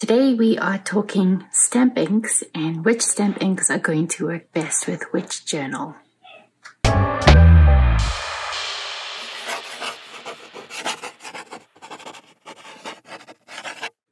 Today we are talking stamp inks and which stamp inks are going to work best with which journal.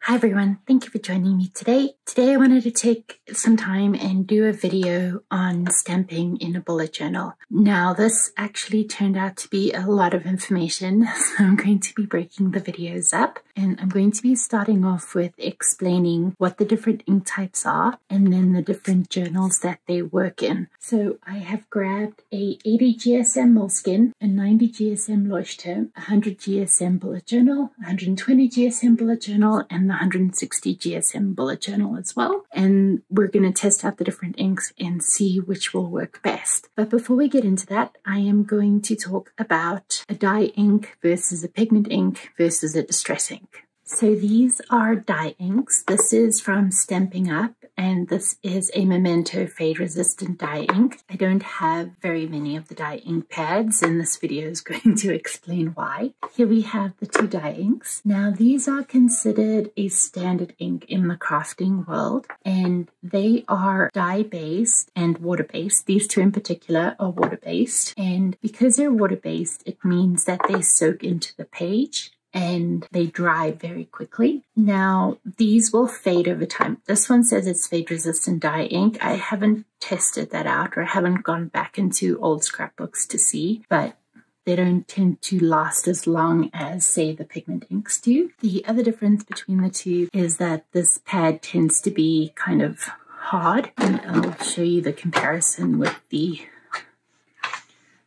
Hi everyone, thank you for joining me today. Today I wanted to take some time and do a video on stamping in a bullet journal. Now this actually turned out to be a lot of information, so I'm going to be breaking the videos up and I'm going to be starting off with explaining what the different ink types are and then the different journals that they work in. So I have grabbed a 80 GSM Moleskine, a 90 GSM Leuchtturm, 100 GSM bullet journal, 120 GSM bullet journal, and the 160 GSM bullet journal as well. And we're going to test out the different inks and see which will work best. But before we get into that, I am going to talk about a dye ink versus a pigment ink versus a distress ink. So these are dye inks. This is from Stampin' Up and this is a Memento fade resistant dye ink. I don't have very many of the dye ink pads and this video is going to explain why. Here we have the two dye inks. Now these are considered a standard ink in the crafting world and they are dye based and water based. These two in particular are water based and because they're water based it means that they soak into the page and they dry very quickly. Now, these will fade over time. This one says it's fade resistant dye ink. I haven't tested that out or I haven't gone back into old scrapbooks to see, but they don't tend to last as long as, say, the pigment inks do. The other difference between the two is that this pad tends to be kind of hard. And I'll show you the comparison with the...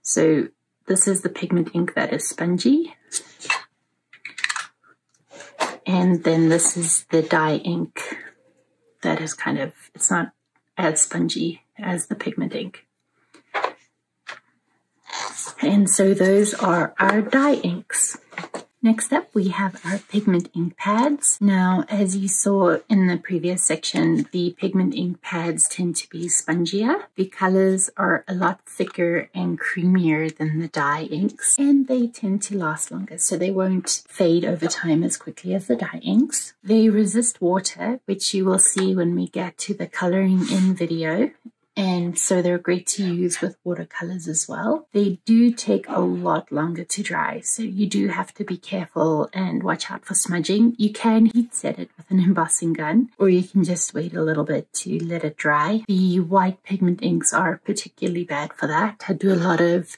So this is the pigment ink that is spongy. And then this is the dye ink that is kind of, it's not as spongy as the pigment ink. And so those are our dye inks. Next up, we have our pigment ink pads. Now, as you saw in the previous section, the pigment ink pads tend to be spongier. The colors are a lot thicker and creamier than the dye inks, and they tend to last longer, so they won't fade over time as quickly as the dye inks. They resist water, which you will see when we get to the coloring in video and so they're great to use with watercolors as well. They do take a lot longer to dry, so you do have to be careful and watch out for smudging. You can heat set it with an embossing gun, or you can just wait a little bit to let it dry. The white pigment inks are particularly bad for that. I do a lot of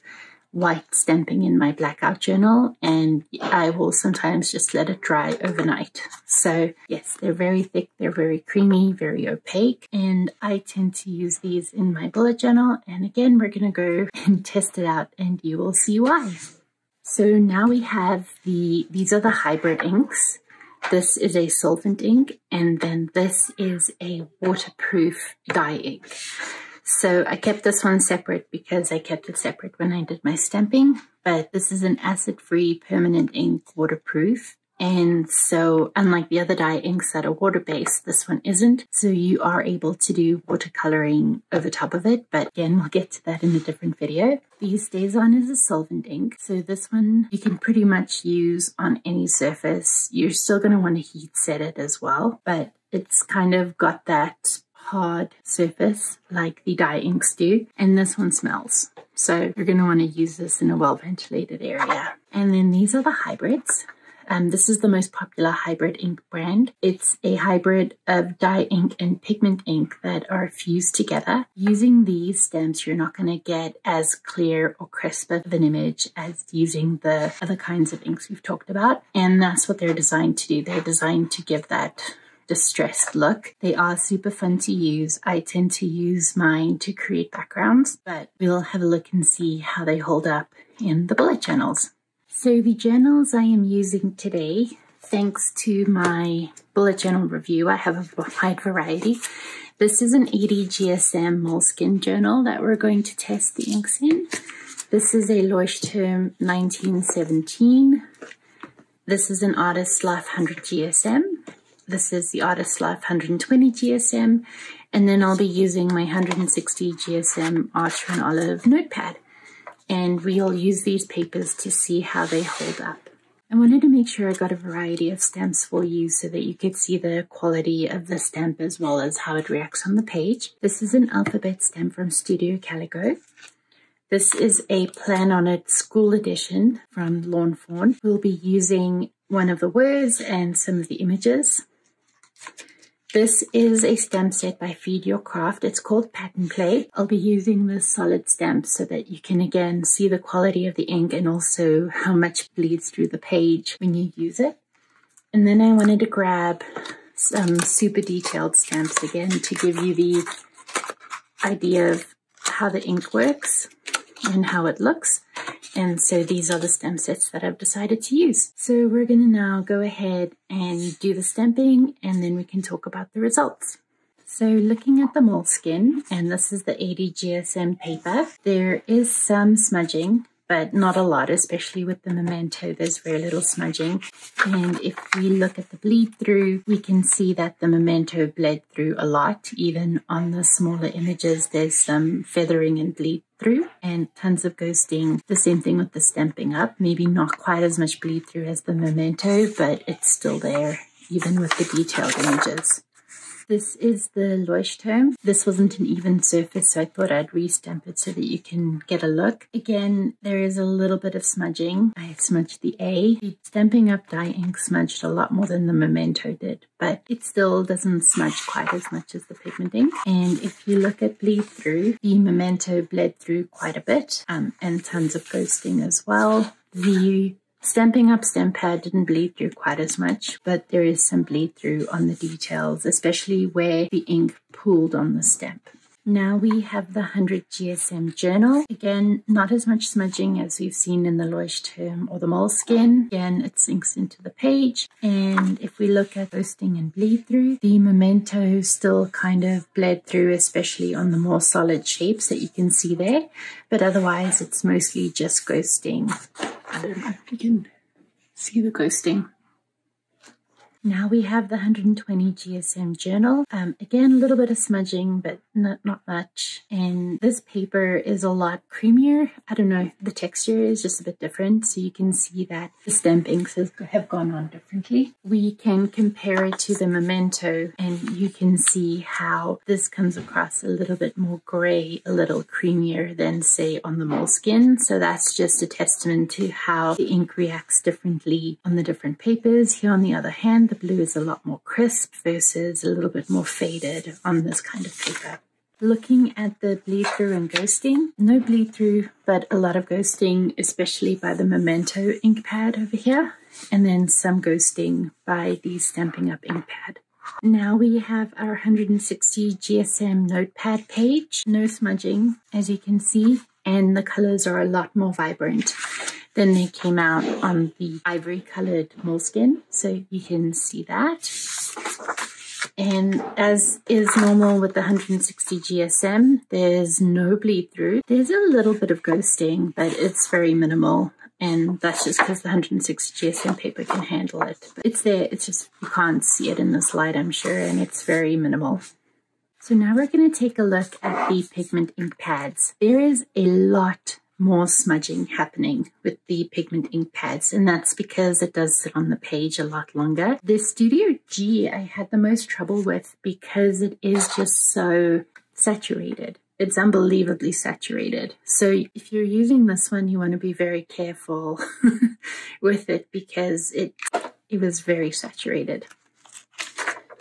white stamping in my blackout journal and I will sometimes just let it dry overnight. So yes, they're very thick, they're very creamy, very opaque, and I tend to use these in my bullet journal. And again, we're gonna go and test it out and you will see why. So now we have the, these are the hybrid inks. This is a solvent ink, and then this is a waterproof dye ink. So I kept this one separate because I kept it separate when I did my stamping, but this is an acid-free permanent ink waterproof. And so unlike the other dye inks that are water-based, this one isn't. So you are able to do watercoloring over top of it. But again, we'll get to that in a different video. These StazOn is a solvent ink. So this one you can pretty much use on any surface. You're still going to want to heat set it as well. But it's kind of got that hard surface like the dye inks do and this one smells so you're going to want to use this in a well ventilated area and then these are the hybrids um, this is the most popular hybrid ink brand. It's a hybrid of dye ink and pigment ink that are fused together. Using these stamps, you're not going to get as clear or crisp of an image as using the other kinds of inks we've talked about. And that's what they're designed to do. They're designed to give that distressed look. They are super fun to use. I tend to use mine to create backgrounds, but we'll have a look and see how they hold up in the bullet journals. So the journals I am using today, thanks to my bullet journal review, I have a wide variety. This is an 80 GSM Moleskine journal that we're going to test the inks in. This is a Leuchtturm 1917. This is an Artist Life 100 GSM. This is the Artist Life 120 GSM, and then I'll be using my 160 GSM Archer and Olive notepad. And we'll use these papers to see how they hold up. I wanted to make sure I got a variety of stamps for you so that you could see the quality of the stamp as well as how it reacts on the page. This is an alphabet stamp from Studio Calico. This is a Plan On It School Edition from Lawn Fawn. We'll be using one of the words and some of the images. This is a stamp set by Feed Your Craft. It's called Pattern Play. I'll be using the solid stamp so that you can again see the quality of the ink and also how much bleeds through the page when you use it. And then I wanted to grab some super detailed stamps again to give you the idea of how the ink works and how it looks. And so these are the stamp sets that I've decided to use. So we're going to now go ahead and do the stamping and then we can talk about the results. So looking at the Moleskine, and this is the 80 GSM paper, there is some smudging but not a lot, especially with the memento. There's very little smudging. And if we look at the bleed through, we can see that the memento bled through a lot. Even on the smaller images, there's some feathering and bleed through and tons of ghosting. The same thing with the Stampin' Up. Maybe not quite as much bleed through as the memento, but it's still there, even with the detailed images. This is the Leuchtturm. This wasn't an even surface, so I thought I'd restamp it so that you can get a look. Again, there is a little bit of smudging. I smudged the A. The Stampin' Up dye ink smudged a lot more than the Memento did, but it still doesn't smudge quite as much as the pigment ink. And if you look at bleed through, the Memento bled through quite a bit um, and tons of ghosting as well. The Stampin' Up stamp pad didn't bleed through quite as much, but there is some bleed through on the details, especially where the ink pooled on the stamp. Now we have the 100 GSM journal. Again, not as much smudging as we've seen in the Leuchtturm or the Moleskine. Again, it sinks into the page. And if we look at ghosting and bleed through, the Memento still kind of bled through, especially on the more solid shapes that you can see there. But otherwise, it's mostly just ghosting. I don't know if you can see the ghosting. Now we have the 120 GSM journal. Um, again, a little bit of smudging, but not, not much. And this paper is a lot creamier. I don't know, the texture is just a bit different. So you can see that the stamp inks have gone on differently. We can compare it to the Memento and you can see how this comes across a little bit more gray, a little creamier than say on the Moleskine. So that's just a testament to how the ink reacts differently on the different papers. Here on the other hand, the blue is a lot more crisp versus a little bit more faded on this kind of paper. Looking at the bleed through and ghosting, no bleed through, but a lot of ghosting, especially by the Memento ink pad over here, and then some ghosting by the Stampin' Up ink pad. Now we have our 160 GSM notepad page, no smudging, as you can see, and the colors are a lot more vibrant. Then they came out on the ivory colored Moleskine, so you can see that. And as is normal with the 160 GSM, there's no bleed through. There's a little bit of ghosting, but it's very minimal. And that's just because the 160 GSM paper can handle it. But it's there, it's just you can't see it in this light, I'm sure, and it's very minimal. So now we're going to take a look at the pigment ink pads. There is a lot more smudging happening with the pigment ink pads and that's because it does sit on the page a lot longer. The Studio G I had the most trouble with because it is just so saturated. It's unbelievably saturated. So if you're using this one, you want to be very careful with it because it, it was very saturated.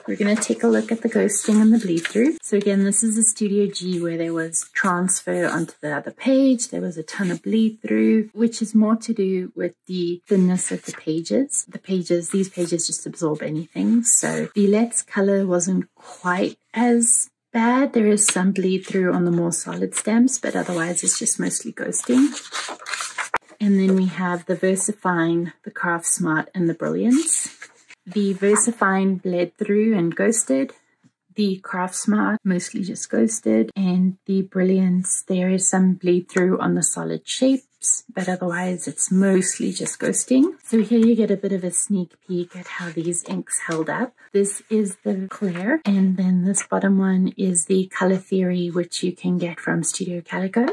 We're going to take a look at the ghosting and the bleed through. So again, this is a Studio G where there was transfer onto the other page. There was a ton of bleed through, which is more to do with the thinness of the pages. The pages, these pages just absorb anything. So the Let's color wasn't quite as bad. There is some bleed through on the more solid stamps, but otherwise it's just mostly ghosting. And then we have the VersaFine, the Craft Smart, and the Brilliance. The VersaFine bled through and ghosted. The Craft Smart mostly just ghosted. And the Brilliance, there is some bleed through on the solid shapes, but otherwise it's mostly just ghosting. So here you get a bit of a sneak peek at how these inks held up. This is the Clair, and then this bottom one is the Color Theory, which you can get from Studio Calico.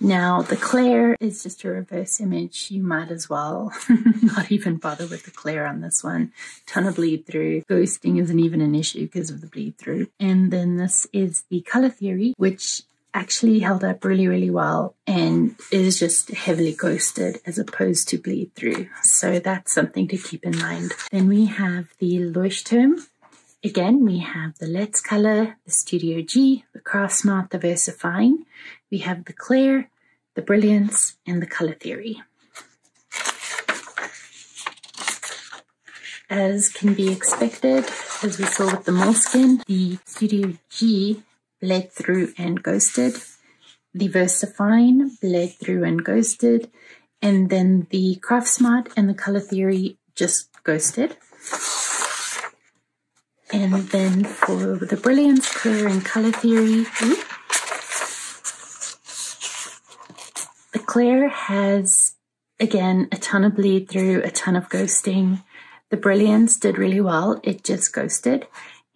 Now, the Clair is just a reverse image. You might as well not even bother with the Clair on this one. Ton of bleed through. Ghosting isn't even an issue because of the bleed through. And then this is the Color Theory, which actually held up really, really well and is just heavily ghosted as opposed to bleed through. So that's something to keep in mind. Then we have the Leuchtturm. Again, we have the Let's Color, the Studio G, the Craft Smart, the VersaFine. We have the Clair, the Brilliance, and the Color Theory. As can be expected, as we saw with the Moleskine, the Studio G bled through and ghosted. The VersaFine bled through and ghosted. And then the Craft Smart and the Color Theory just ghosted. And then for the Brilliance, Clair, and Color Theory, the Clair has, again, a ton of bleed through, a ton of ghosting. The Brilliance did really well. It just ghosted.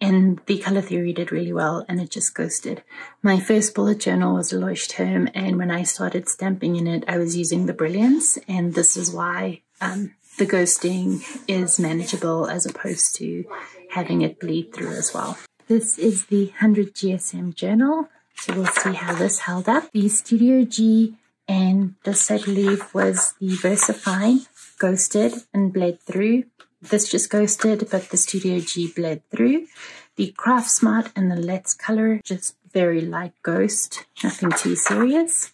And the color theory did really well and it just ghosted. My first bullet journal was a Leuchtturm and when I started stamping in it, I was using the Brilliance and this is why um, the ghosting is manageable as opposed to having it bleed through as well. This is the 100 GSM journal. So we'll see how this held up. The Studio G and this I believe was the VersaFine ghosted and bled through this just ghosted, but the Studio G bled through. The Craft Smart and the Let's Color, just very light ghost, nothing too serious.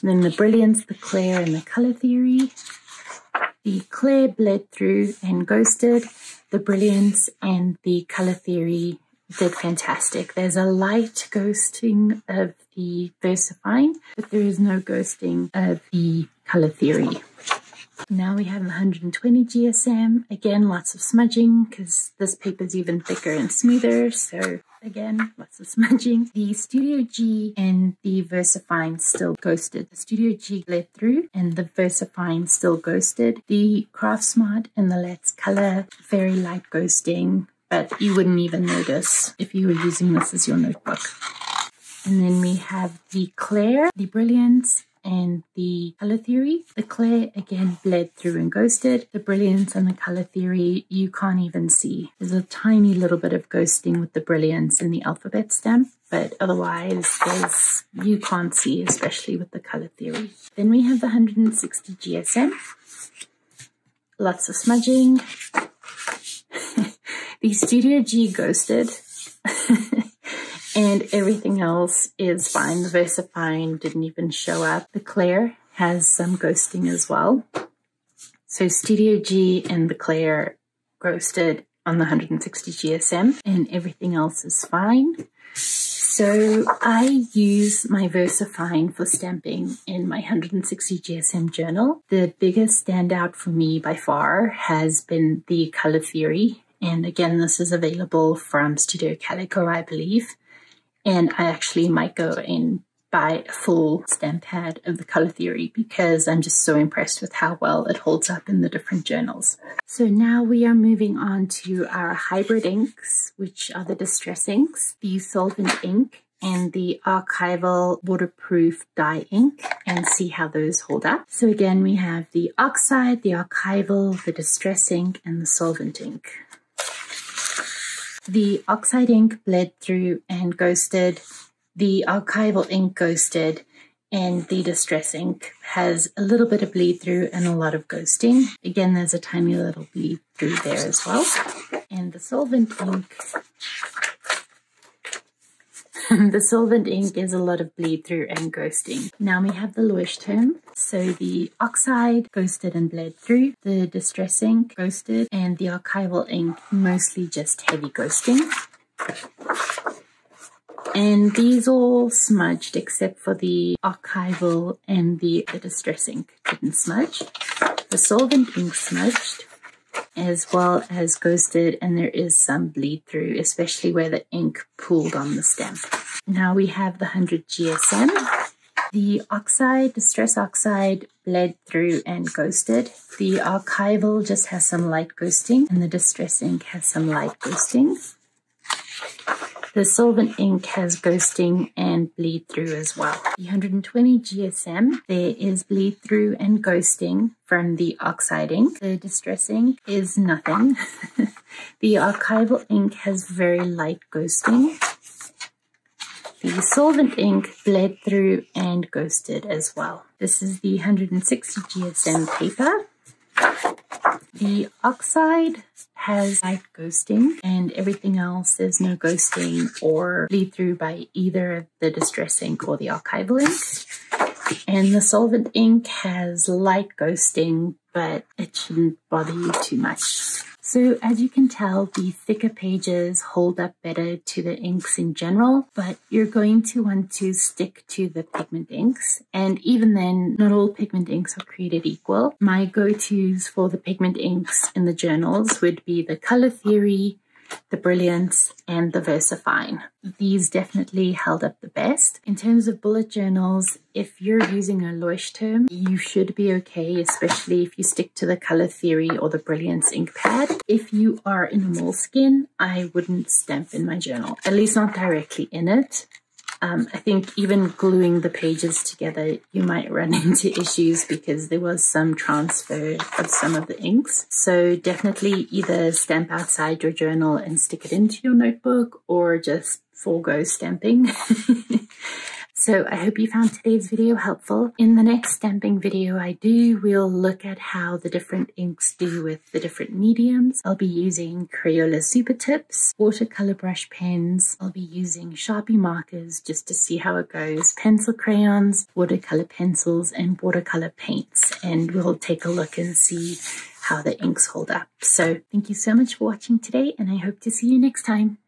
And then the Brilliance, the Clair, and the Color Theory. The Clair bled through and ghosted. The Brilliance and the Color Theory did fantastic. There's a light ghosting of the VersaFine, but there is no ghosting of the Color Theory. Now we have 120 GSM. Again, lots of smudging because this paper is even thicker and smoother. So again, lots of smudging. The Studio G and the VersaFine still ghosted. The Studio G bled through and the VersaFine still ghosted. The Craft Smart and the Let's Color, very light ghosting, but you wouldn't even notice if you were using this as your notebook. And then we have the Clair, the Brilliance, and the color theory. The Clair again bled through and ghosted. The brilliance and the color theory you can't even see. There's a tiny little bit of ghosting with the brilliance in the alphabet stamp, but otherwise there's you can't see, especially with the color theory. Then we have the 160 GSM. Lots of smudging. the Studio G ghosted. and everything else is fine. The VersaFine didn't even show up. The Clair has some ghosting as well. So Studio G and the Clair ghosted on the 160 GSM and everything else is fine. So I use my VersaFine for stamping in my 160 GSM journal. The biggest standout for me by far has been the color theory. And again, this is available from Studio Calico, I believe. And I actually might go and buy a full stamp pad of the color theory because I'm just so impressed with how well it holds up in the different journals. So now we are moving on to our hybrid inks, which are the distress inks, the solvent ink, and the archival waterproof dye ink and see how those hold up. So again, we have the oxide, the archival, the distress ink, and the solvent ink. The oxide ink bled through and ghosted. The archival ink ghosted. And the distress ink has a little bit of bleed through and a lot of ghosting. Again, there's a tiny little bleed through there as well. And the solvent ink the solvent ink is a lot of bleed through and ghosting. Now we have the Leuchtturm. So the oxide ghosted and bled through, the distress ink ghosted, and the archival ink mostly just heavy ghosting. And these all smudged except for the archival and the, the distress ink didn't smudge. The solvent ink smudged as well as ghosted and there is some bleed through, especially where the ink pooled on the stamp. Now we have the 100 GSM. The oxide, the stress oxide, bled through and ghosted. The archival just has some light ghosting and the distress ink has some light ghosting. The solvent ink has ghosting and bleed through as well. The 120 GSM, there is bleed through and ghosting from the oxide ink. The distress ink is nothing. the archival ink has very light ghosting. The solvent ink bled through and ghosted as well. This is the 160 GSM paper. The oxide has light ghosting and everything else there's no ghosting or bleed through by either the distress ink or the archival ink. And the solvent ink has light ghosting, but it shouldn't bother you too much. So as you can tell, the thicker pages hold up better to the inks in general, but you're going to want to stick to the pigment inks. And even then, not all pigment inks are created equal. My go-tos for the pigment inks in the journals would be the Color Theory, the Brilliance, and the VersaFine. These definitely held up the best. In terms of bullet journals, if you're using a Leuchtturm, you should be okay, especially if you stick to the Color Theory or the Brilliance ink pad. If you are in a Moleskine, I wouldn't stamp in my journal, at least not directly in it. Um, I think even gluing the pages together, you might run into issues because there was some transfer of some of the inks. So definitely either stamp outside your journal and stick it into your notebook or just forego stamping. So I hope you found today's video helpful. In the next stamping video I do, we'll look at how the different inks do with the different mediums. I'll be using Crayola Super Tips, watercolor brush pens. I'll be using Sharpie markers just to see how it goes, pencil crayons, watercolor pencils, and watercolor paints. And we'll take a look and see how the inks hold up. So thank you so much for watching today and I hope to see you next time.